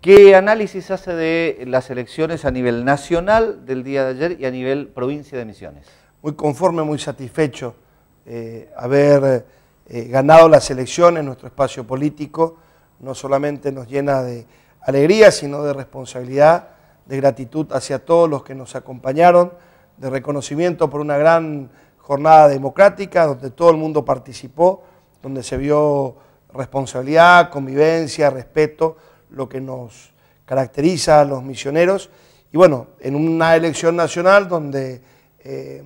¿Qué análisis hace de las elecciones a nivel nacional del día de ayer y a nivel provincia de Misiones? Muy conforme, muy satisfecho eh, haber eh, ganado las elecciones, nuestro espacio político no solamente nos llena de alegría, sino de responsabilidad, de gratitud hacia todos los que nos acompañaron, de reconocimiento por una gran jornada democrática donde todo el mundo participó, donde se vio responsabilidad, convivencia, respeto, lo que nos caracteriza a los misioneros. Y bueno, en una elección nacional donde eh,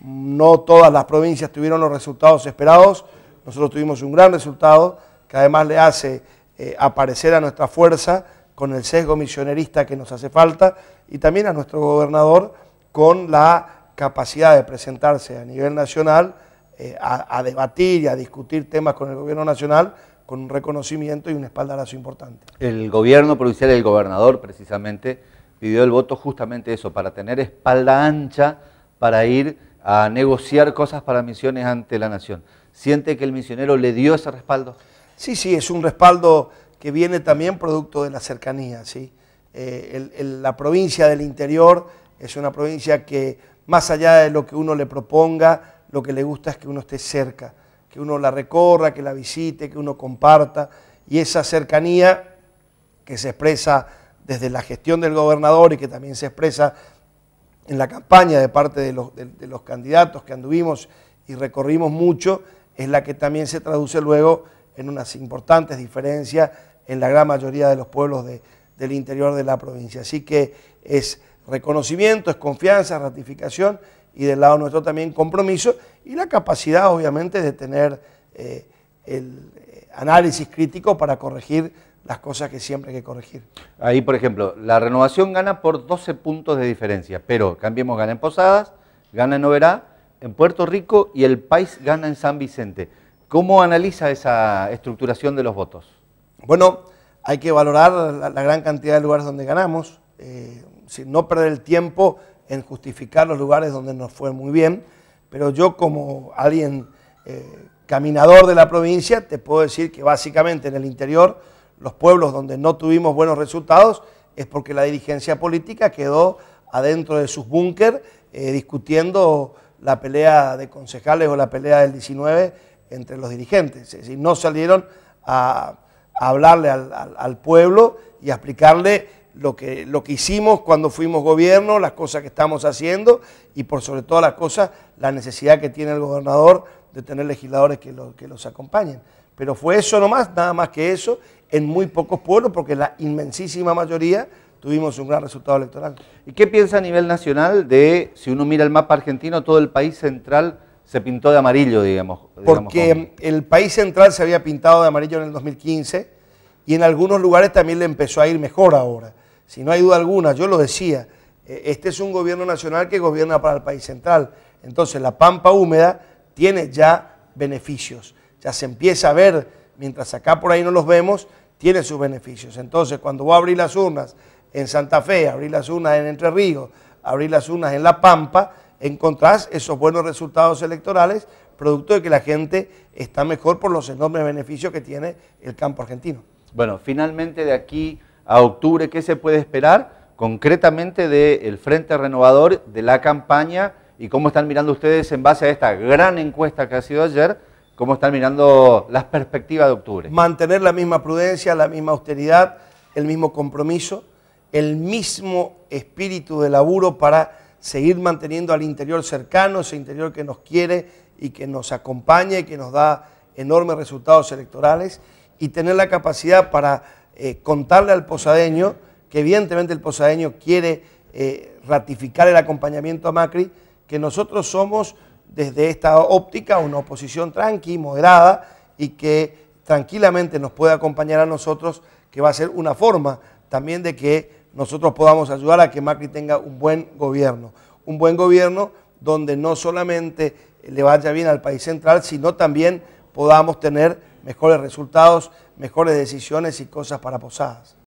no todas las provincias tuvieron los resultados esperados, nosotros tuvimos un gran resultado que además le hace eh, aparecer a nuestra fuerza con el sesgo misionerista que nos hace falta y también a nuestro gobernador con la capacidad de presentarse a nivel nacional eh, a, debatir y a discutir temas con el gobierno nacional con un reconocimiento y un espaldarazo importante. El gobierno provincial el gobernador precisamente pidió el voto justamente eso, para tener espalda ancha para ir a negociar cosas para misiones ante la nación. ¿Siente que el misionero le dio ese respaldo? Sí, sí, es un respaldo que viene también producto de la cercanía. ¿sí? Eh, la provincia del interior es una provincia que más allá de lo que uno le proponga, lo que le gusta es que uno esté cerca, que uno la recorra, que la visite, que uno comparta, y esa cercanía que se expresa desde la gestión del gobernador y que también se expresa en la campaña de parte de los, los candidatos que anduvimos y recorrimos mucho, es la que también se traduce luego en unas importantes diferencias en la gran mayoría de los pueblos del interior de la provincia. Así que es reconocimiento, es confianza, ratificación y del lado nuestro también compromiso y la capacidad obviamente de tener eh, el eh, análisis crítico para corregir las cosas que siempre hay que corregir. Ahí, por ejemplo, la renovación gana por 12 puntos de diferencia, pero Cambiemos gana en Posadas, gana en Oberá, en Puerto Rico y el país gana en San Vicente. ¿Cómo analiza esa estructuración de los votos? Bueno, hay que valorar la, gran cantidad de lugares donde ganamos. Eh, no perder el tiempo en justificar los lugares donde nos fue muy bien, pero yo como alguien eh, caminador de la provincia, te puedo decir que básicamente en el interior, los pueblos donde no tuvimos buenos resultados, es porque la dirigencia política quedó adentro de sus búnker eh, discutiendo la pelea de concejales o la pelea del 19 entre los dirigentes. Es decir, no salieron a, hablarle al pueblo y a explicarle lo que, lo que hicimos cuando fuimos gobierno, las cosas que estamos haciendo y por sobre todas las cosas la necesidad que tiene el gobernador de tener legisladores que, que los acompañen. Pero fue eso nomás, nada más que eso, en muy pocos pueblos, porque la inmensísima mayoría tuvimos un gran resultado electoral. ¿Y qué piensa a nivel nacional de, si uno mira el mapa argentino, todo el país central se pintó de amarillo, digamos? Porque el país central se había pintado de amarillo en el 2015 y en algunos lugares también le empezó a ir mejor ahora si no hay duda alguna, yo lo decía, eh, este es un gobierno nacional que gobierna para el país central. Entonces la pampa húmeda tiene ya beneficios, ya se empieza a ver, mientras acá por ahí no los vemos, tiene sus beneficios. Entonces cuando voy a abrir las urnas en Santa Fe, abrir las urnas en Entre Ríos, abrir las urnas en La Pampa, encontrás esos buenos resultados electorales, producto de que la gente está mejor por los enormes beneficios que tiene el campo argentino. Bueno, finalmente de aquí a octubre, ¿qué se puede esperar concretamente del Frente Renovador, de la campaña y cómo están mirando ustedes en base a esta gran encuesta que ha sido ayer, cómo están mirando las perspectivas de octubre? Mantener la misma prudencia, la misma austeridad, el mismo compromiso, el mismo espíritu de laburo para seguir manteniendo al interior cercano, ese interior que nos quiere y que nos acompaña y que nos da enormes resultados electorales y tener la capacidad para eh, contarle al posadeño que evidentemente el posadeño quiere eh, ratificar el acompañamiento a Macri, que nosotros somos desde esta óptica una oposición tranqui, moderada y que tranquilamente nos puede acompañar a nosotros, que va a ser una forma también de que nosotros podamos ayudar a que Macri tenga un buen gobierno. Un buen gobierno donde no solamente le vaya bien al país central, sino también podamos tener mejores resultados, mejores decisiones y cosas para Posadas.